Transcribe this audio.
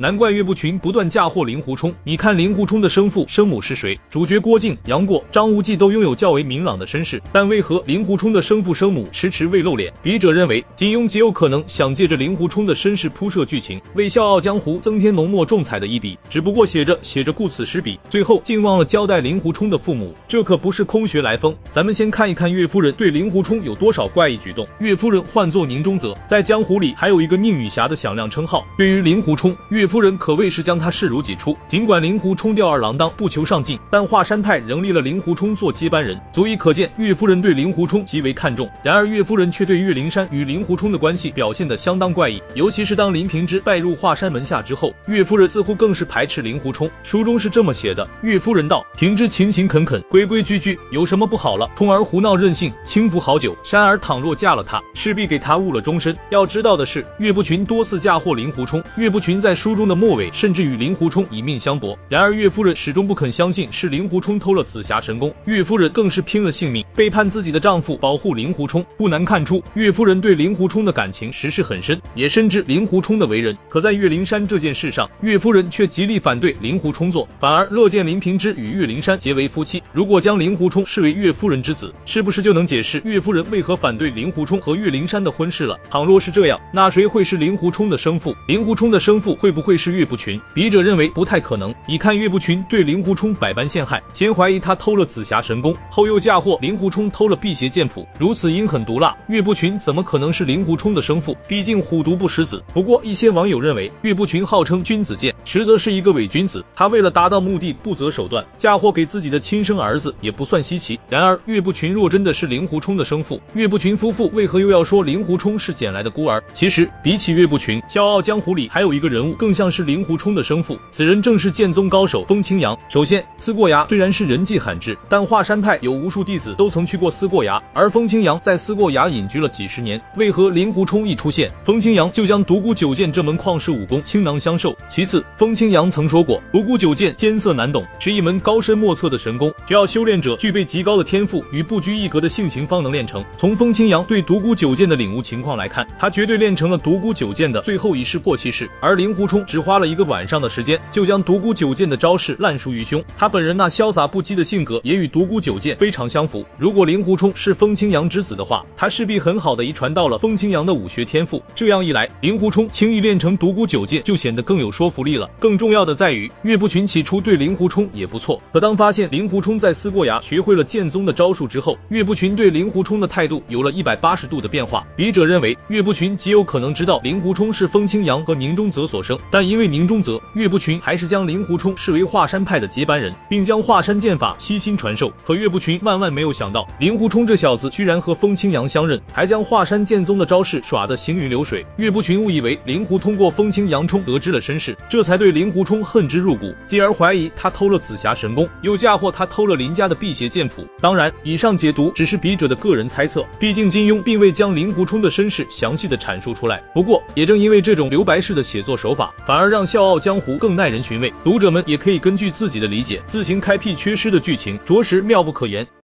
难怪岳不群不断嫁祸令狐冲。你看令狐冲的生父生母是谁？主角郭靖、杨过、张无忌都拥有较为明朗的身世，但为何令狐冲的生父生母迟迟未露脸？笔者认为，金庸极有可能想借着令狐冲的身世铺设剧情，为《笑傲江湖》增添浓墨重彩的一笔。只不过写着写着顾此失彼，最后竟忘了交代令狐冲的父母，这可不是空穴来风。咱们先看一看岳夫人对令狐冲有多少怪异举动。岳夫人唤作宁中则，在江湖里还有一个宁女侠的响亮称号。对于令狐冲，岳夫人可谓是将他视如己出。尽管令狐冲吊儿郎当、不求上进，但华山派仍立了令狐冲做接班人，足以可见岳夫人对令狐冲极为看重。然而岳夫人却对岳灵珊与令狐冲的关系表现得相当怪异，尤其是当林平之拜入华山门下之后，岳夫人似乎更是排斥令狐冲。书中是这么写的：岳夫人道，平之勤勤恳恳、规规矩矩，有什么不好了？冲儿胡闹任性，轻浮好久。珊儿倘若嫁了他，势必给他误了终身。要知道的是，岳不群多次嫁祸令狐冲，岳不群在书中的末尾甚至与令狐冲以命相搏。然而岳夫人始终不肯相信是令狐冲偷了紫霞神功，岳夫人更是拼了性命背叛自己的丈夫，保护令狐冲。不难看出，岳夫人对令狐冲的感情实是很深，也深知令狐冲的为人。可在岳灵珊这件事上，岳夫人却极力反对令狐冲做，反而乐见林平之与岳灵珊结为夫妻。如果将令狐冲视为岳夫人之子，是不是就能解释岳夫人为何反对令狐冲和岳灵珊的婚事了？倘若是这样，那谁会是令狐冲的生父？令狐冲的生父会不会会是岳不群？笔者认为不太可能。你看岳不群对令狐冲百般陷害，先怀疑他偷了紫霞神功，后又嫁祸令狐冲偷了辟邪剑谱，如此阴狠毒辣，岳不群怎么可能是令狐冲的生父？毕竟虎毒不食子。不过一些网友认为岳不群号称君子剑，实则是一个伪君子，他为了达到目的不择手段，嫁祸给自己的亲生儿子也不算稀奇。然而岳不群若真的是令狐冲的生父，岳不群夫妇为何又要说令狐冲是捡来的孤儿？其实比起岳不群，笑傲江湖里还有一个人物更像是令狐冲的生父，此人正是剑宗高手风清扬。首先，思过崖虽然是人迹罕至，但华山派有无数弟子都曾去过思过崖，而风清扬在思过崖隐居了几十年，为何令狐冲一出现，风清扬就将独孤九剑这门旷世武功倾囊相授？其次，风清扬曾说过，独孤九剑艰涩难懂，是一门高深莫测的神功，只要修炼者具备极高的天赋与不拘一格的性情，方能练成。从风清扬对独孤九剑的领悟情况来看，他绝对练成了独孤九剑的最后一式破气式，而令狐冲只花了一个晚上的时间，就将独孤九剑的招式烂熟于胸。他本人那潇洒不羁的性格也与独孤九剑非常相符。如果令狐冲是风清扬之子的话，他势必很好的遗传到了风清扬的武学天赋。这样一来，令狐冲轻易练成独孤九剑就显得更有说服力了。更重要的在于，岳不群起初对令狐冲也不错，可当发现令狐冲在思过崖学会了剑宗的招数之后，岳不群对令狐冲的态度有了一百八十度的变化。笔者认为，岳不群极有可能知道令狐冲是风清扬和宁中则所生，但因为宁中则，岳不群还是将令狐冲视为华山派的接班人，并将华山剑法悉心传授。可岳不群万万没有想到，令狐冲这小子居然和风清扬相认，还将华山剑宗的招式耍得行云流水。岳不群误以为令狐通过风清扬冲得知了身世，这才对令狐冲恨之入骨，继而怀疑他偷了紫霞神功，又嫁祸他偷了林家的辟邪剑谱。当然，以上解读只是笔者的个人猜测，毕竟金庸并未将令狐冲的身世详细的阐述出来。不过，也正因为这种留白式的写作手法，反而让《笑傲江湖》更耐人寻味。读者们也可以根据自己的理解，自行开辟缺失的剧情，着实妙不可言。